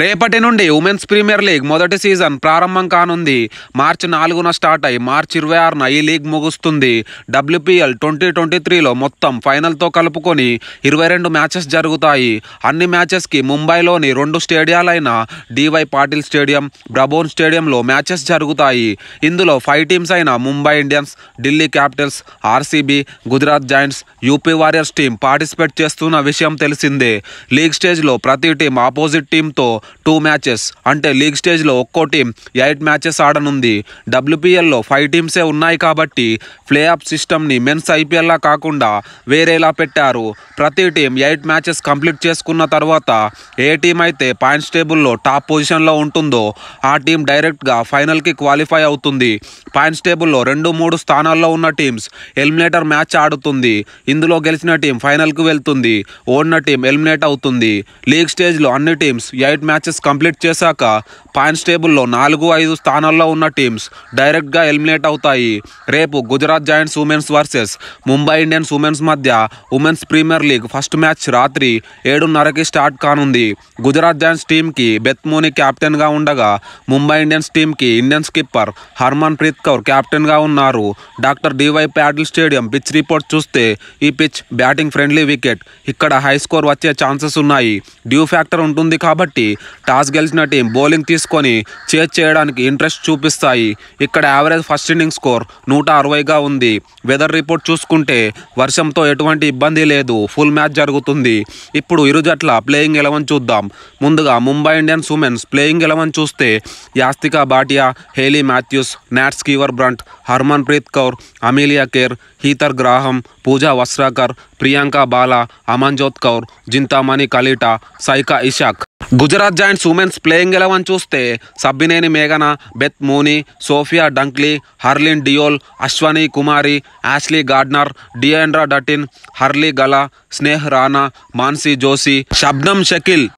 రేపటి నుండి women's premier league మొదటి సీజన్ ప్రారంభం కానుంది. మార్చి నాలుగున స్టార్ట్ అయి మార్చి ఇరవై ఆరున ఈ లీగ్ ముగుస్తుంది. డబ్ల్యూపీఎల్ ట్వంటీ ట్వంటీ త్రీలో మొత్తం ఫైనల్తో కలుపుకొని ఇరవై రెండు మ్యాచెస్ జరుగుతాయి. అన్ని మ్యాచెస్కి ముంబైలోని రెండు స్టేడియాలైన డివై పాటిల్ స్టేడియం బ్రబోన్ స్టేడియంలో మ్యాచెస్ జరుగుతాయి. ఇందులో ఫైవ్ టీమ్స్ అయిన Mumbai Indians Delhi Capitals RCB Gujarat Giants UP Warriors team participate చేస్తున్న విషయం తెలిసిందే. లీగ్ స్టేజ్లో ప్రతి టీం ఆపోజిట్ టీంతో టూ మ్యాచెస్. అంటే లీగ్ స్టేజ్లో ఒక్కో టీం ఎయిట్ మ్యాచెస్ ఆడనుంది. డబ్ల్యూపీఎల్లో ఫైవ్ టీమ్సే ఉన్నాయి కాబట్టి ప్లే ఆఫ్ సిస్టమ్ని మెన్స్ ఐపీఎల్లా కాకుండా వేరేలా పెట్టారు. ప్రతి టీం ఎయిట్ మ్యాచెస్ కంప్లీట్ చేసుకున్న తర్వాత ఏ టీం అయితే పాయింట్స్ టేబుల్లో టాప్ పొజిషన్లో ఉంటుందో ఆ టీం డైరెక్ట్గా ఫైనల్కి క్వాలిఫై అవుతుంది. పాయింట్స్ టేబుల్లో రెండు మూడు స్థానాల్లో ఉన్న టీమ్స్ ఎలిమినేటర్ మ్యాచ్ ఆడుతుంది. ఇందులో గెలిచిన టీం ఫైనల్కు వెళ్తుంది. ఓడిన టీం ఎలిమినేట్ అవుతుంది. లీగ్ స్టేజ్లో అన్ని teams eight match matches complete చేశాక పాయింట్స్ టేబుల్లో నాలుగు ఐదు స్థానాల్లో ఉన్న టీమ్స్ డైరెక్ట్గా ఎలిమినేట్ అవుతాయి. రేపు Gujarat Giants women's versus Mumbai Indians women's మధ్య Women's Premier League first match రాత్రి ఏడున్నరకి స్టార్ట్ కానుంది. గుజరాత్ జాయింట్స్ టీంకి బెత్మోని కెప్టెన్గా ఉండగా ముంబై ఇండియన్స్ టీంకి Indian skipper Harmanpreet Kaur కెప్టెన్గా ఉన్నారు. Doctor D Y Patil stadium pitch report చూస్తే ఈ పిచ్ బ్యాటింగ్ ఫ్రెండ్లీ వికెట్. ఇక్కడ హై స్కోర్ వచ్చే ఛాన్సెస్ ఉన్నాయి. డ్యూ ఫ్యాక్టర్ ఉంటుంది కాబట్టి టాస్ గెలిచిన టీం బౌలింగ్ తీసుకొని చేజ్ చేయడానికి ఇంట్రెస్ట్ చూపిస్తాయి. ఇక్కడ యావరేజ్ ఫస్ట్ ఇన్నింగ్ స్కోర్ నూట అరవైగా ఉంది. వెదర్ రిపోర్ట్ చూసుకుంటే వర్షంతో ఎటువంటి ఇబ్బంది లేదు. ఫుల్ మ్యాచ్ జరుగుతుంది. ఇప్పుడు ఇరు జట్ల ప్లేయింగ్ ఎలవన్ చూద్దాం. ముందుగా Mumbai Indians women's playing eleven చూస్తే Yastika Bhatia Hayley Matthews Nat Sciver Brunt Harmanpreet Kaur Amelia Kerr Heather Graham Pooja Vastrakar Priyanka Bala Amanjot Kaur Jintimani Kalita Saika Ishaque. Gujarat Giants women's playing eleven చూస్తే సబ్బినేని మేఘన Beth Mooney Sophia Dunkley Harleen Deol Ashwani Kumari Ashleigh Gardner Deandra Dottin Harley Gala Sneh Rana Mansi Joshi Shabnam Shakil.